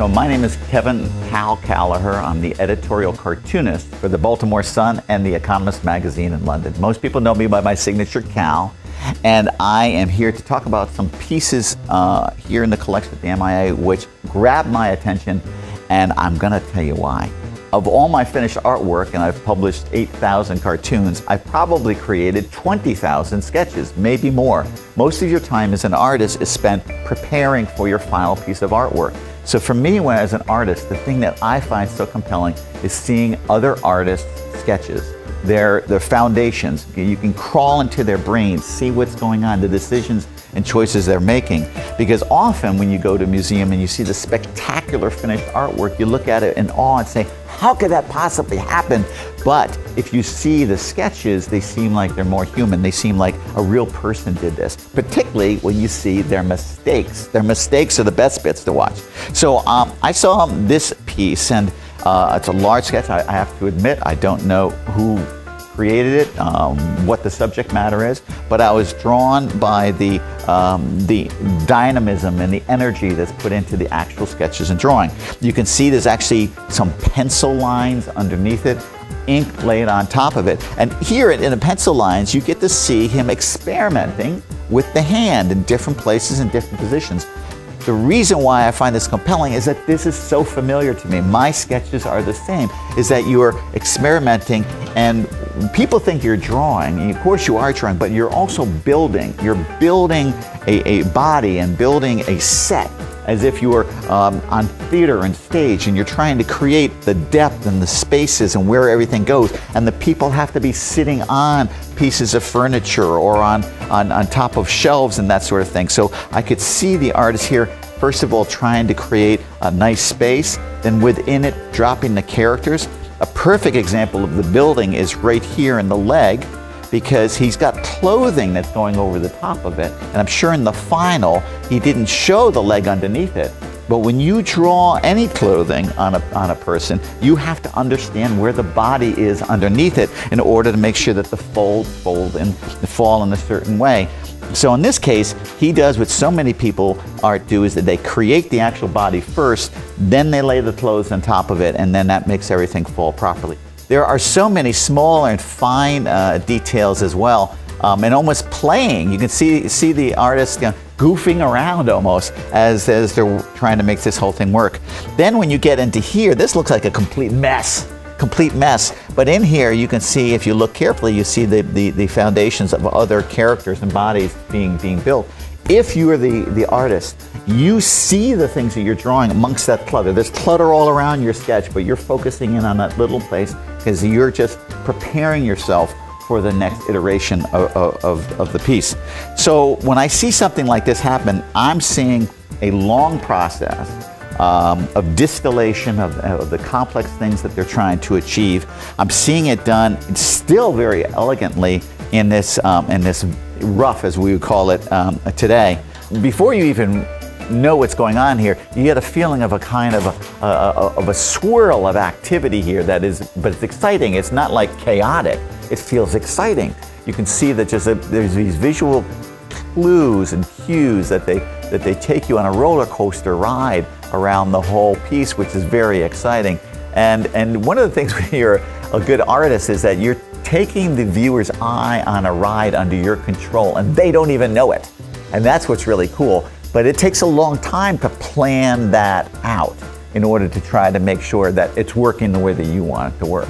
So my name is Kevin Kal Kallaugher. I'm the editorial cartoonist for the Baltimore Sun and the Economist magazine in London. Most people know me by my signature Kal, and I am here to talk about some pieces uh, here in the collection at the MIA which grabbed my attention, and I'm going to tell you why. Of all my finished artwork, and I've published 8,000 cartoons, I've probably created 20,000 sketches, maybe more. Most of your time as an artist is spent preparing for your final piece of artwork. So for me, as an artist, the thing that I find so compelling is seeing other artists' sketches their, their foundations. You can crawl into their brains, see what's going on, the decisions and choices they're making. Because often when you go to a museum and you see the spectacular finished artwork, you look at it in awe and say, how could that possibly happen? But if you see the sketches, they seem like they're more human. They seem like a real person did this, particularly when you see their mistakes. Their mistakes are the best bits to watch. So um, I saw this piece, and uh, it's a large sketch. I, I, have to admit, I don't know who created it, um, what the subject matter is, but I was drawn by the, um, the dynamism and the energy that's put into the actual sketches and drawing. You can see there's actually some pencil lines underneath it, ink laid on top of it. And here in the pencil lines, you get to see him experimenting with the hand in different places and different positions. The reason why I find this compelling is that this is so familiar to me. My sketches are the same, is that you are experimenting and people think you're drawing. And of course you are drawing, but you're also building. You're building a, a body and building a set as if you were um, on theater and stage and you're trying to create the depth and the spaces and where everything goes. And the people have to be sitting on pieces of furniture or on, on, on top of shelves and that sort of thing. So I could see the artist here, first of all, trying to create a nice space, then within it, dropping the characters. A perfect example of the building is right here in the leg because he's got clothing that's going over the top of it. And I'm sure in the final, he didn't show the leg underneath it. But when you draw any clothing on a, on a person, you have to understand where the body is underneath it in order to make sure that the folds fold and fall in a certain way. So in this case, he does what so many people art do is that they create the actual body first, then they lay the clothes on top of it, and then that makes everything fall properly. There are so many small and fine uh, details as well, um, and almost playing. You can see, see the artist you know, goofing around almost as, as they're trying to make this whole thing work. Then when you get into here, this looks like a complete mess complete mess. But in here, you can see, if you look carefully, you see the, the, the, foundations of other characters and bodies being, being built. If you are the, the artist, you see the things that you're drawing amongst that clutter. There's clutter all around your sketch, but you're focusing in on that little place because you're just preparing yourself for the next iteration of, of, of, the piece. So when I see something like this happen, I'm seeing a long process um, of distillation of, of, the complex things that they're trying to achieve. I'm seeing it done still very elegantly in this, um, in this rough, as we would call it um, today. Before you even know what's going on here, you get a feeling of a kind of a, a, of a swirl of activity here that is, but it's exciting. It's not like chaotic. It feels exciting. You can see that just a, there's these visual clues and cues that they that they take you on a roller coaster ride around the whole piece, which is very exciting. And and one of the things when you're a good artist is that you're taking the viewer's eye on a ride under your control, and they don't even know it. And that's what's really cool. But it takes a long time to plan that out in order to try to make sure that it's working the way that you want it to work.